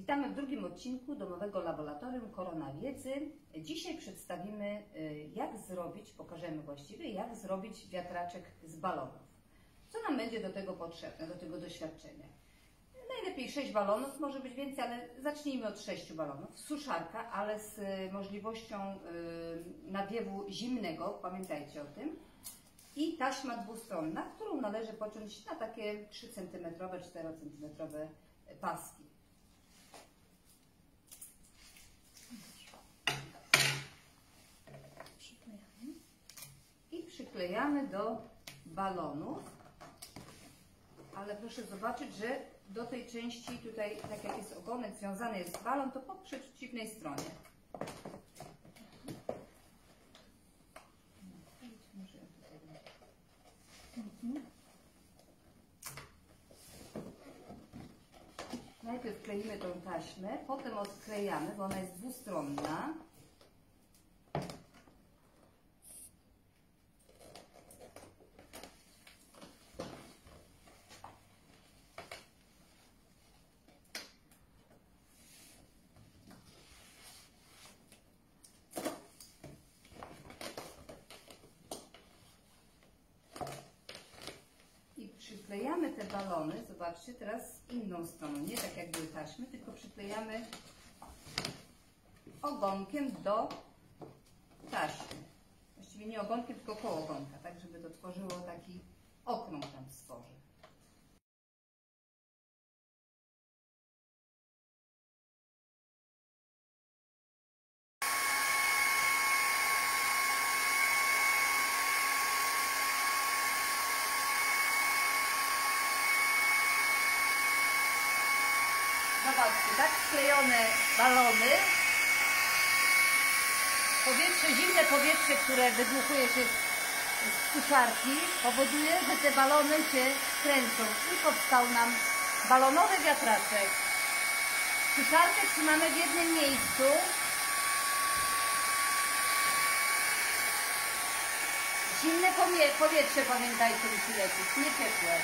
Witamy w drugim odcinku domowego laboratorium Korona Wiedzy. Dzisiaj przedstawimy, y, jak zrobić, pokażemy właściwie, jak zrobić wiatraczek z balonów. Co nam będzie do tego potrzebne, do tego doświadczenia? Najlepiej 6 balonów, może być więcej, ale zacznijmy od 6 balonów. Suszarka, ale z y, możliwością y, nawiewu zimnego, pamiętajcie o tym. I taśma dwustronna, którą należy pociąć na takie 3 cm, 4 cm paski. Przyklejamy. i przyklejamy do balonów. Ale proszę zobaczyć, że do tej części tutaj, tak jak jest ogonek, związany jest balon, to po przeciwnej stronie. Najpierw kleimy tą taśmę, potem odklejamy, bo ona jest dwustronna. I przyklejamy te balony, zobaczcie, teraz inną stroną, nie tak jak były taśmy, tylko przyklejamy ogonkiem do taśmy. Właściwie nie ogonkiem, tylko koło ogonka, tak żeby to tworzyło taki okrąg tam stworzy. Zobaczcie, tak sklejone balony. Powietrze, zimne powietrze, które wydmuchuje się z suszarki, powoduje, że te balony się kręcą i powstał nam balonowy wiatraczek. Suszarkę trzymamy w jednym miejscu. Zimne powietrze, pamiętajcie, musi lecieć, nie ciepłe.